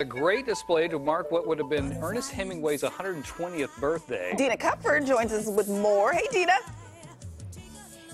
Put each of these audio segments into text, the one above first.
A great display to mark what would have been Ernest Hemingway's 120th birthday. Dina Kupfer joins us with more. Hey, Dina.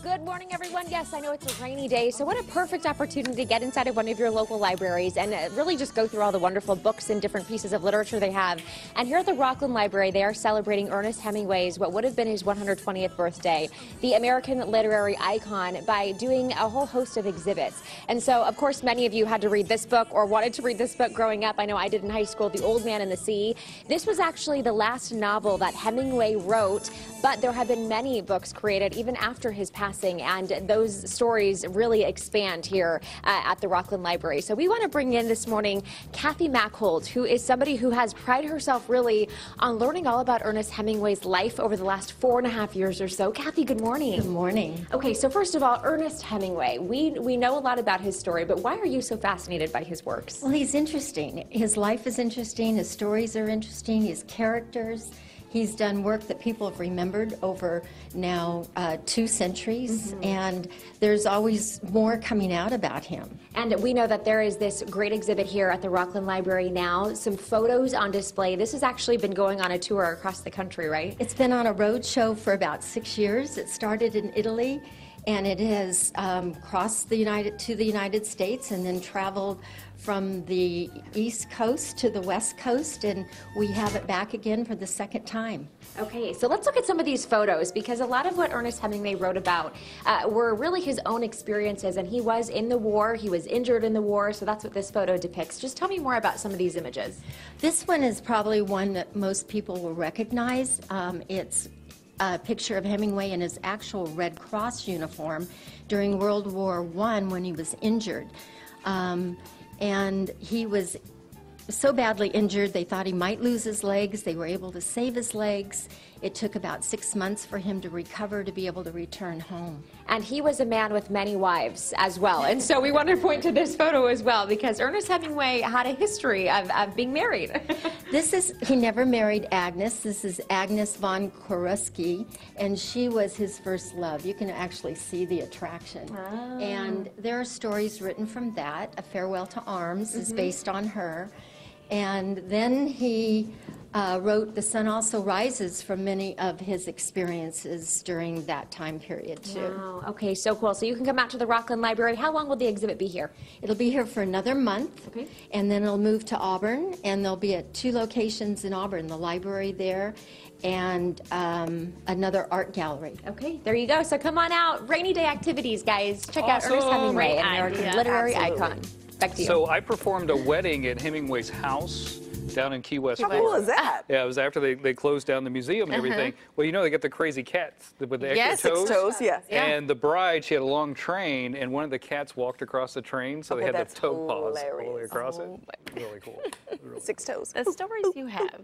Good morning, everyone. Yes, I know it's a rainy day, so what a perfect opportunity to get inside of one of your local libraries and uh, really just go through all the wonderful books and different pieces of literature they have. And here at the Rocklin Library, they are celebrating Ernest Hemingway's what would have been his 120th birthday, the American literary icon, by doing a whole host of exhibits. And so, of course, many of you had to read this book or wanted to read this book growing up. I know I did in high school, The Old Man and the Sea. This was actually the last novel that Hemingway wrote, but there have been many books created even after his passing passing, and those stories really expand here uh, at the Rocklin Library. So we want to bring in this morning Kathy Mackholt, who is somebody who has prided herself really on learning all about Ernest Hemingway's life over the last four and a half years or so. Kathy, good morning. Good morning. Okay, so first of all, Ernest Hemingway. We we know a lot about his story, but why are you so fascinated by his works? Well, he's interesting. His life is interesting. His stories are interesting. His characters. He's done work that people have remembered over now uh, two centuries, mm-hmm. and there's always more coming out about him. And we know that there is this great exhibit here at the Rocklin Library now, some photos on display. This has actually been going on a tour across the country, right? It's been on a road show for about six years. It started in Italy and it has um, crossed the United to the United States and then traveled from the east coast to the west coast, and we have it back again for the second time. Okay, so let's look at some of these photos because a lot of what Ernest Hemingway wrote about uh, were really his own experiences, and he was in the war, he was injured in the war, so that's what this photo depicts. Just tell me more about some of these images. This one is probably one that most people will recognize. Um, it's a picture of Hemingway in his actual Red Cross uniform during World War I when he was injured. Um, and he was so badly injured they thought he might lose his legs. They were able to save his legs. It took about six months for him to recover to be able to return home. And he was a man with many wives as well. And so we want to point to this photo as well because Ernest Hemingway had a history of, of being married. this is, he never married Agnes. This is Agnes von Kurowsky, and she was his first love. You can actually see the attraction. Oh. And there are stories written from that. A Farewell to Arms mm -hmm. is mm-hmm. based on her. And then he uh, wrote The Sun Also Rises from many of his experiences during that time period, too. Wow. Okay, so cool. So you can come out to the Rocklin Library. How long will the exhibit be here? It'll be here for another month. Okay. And then it'll move to Auburn, and there'll be at two locations in Auburn the library there and um, another art gallery. Okay, there you go. So come on out. Rainy day activities, guys. Check awesome. out Ernest Hemingway, an American literary Absolutely. icon. Back to you. So I performed a wedding at Hemingway's house down in Key West. How cool is that? Yeah, it was after they, they closed down the museum and uh -huh. everything. Well, you know, they get the crazy cats with the yes, extra toes. Six toes, yes. Yeah. And the bride, she had a long train, and one of the cats walked across the train, so okay, they had the toe hilarious. paws all the way across oh, it. Really cool. Really Six toes. The stories you have.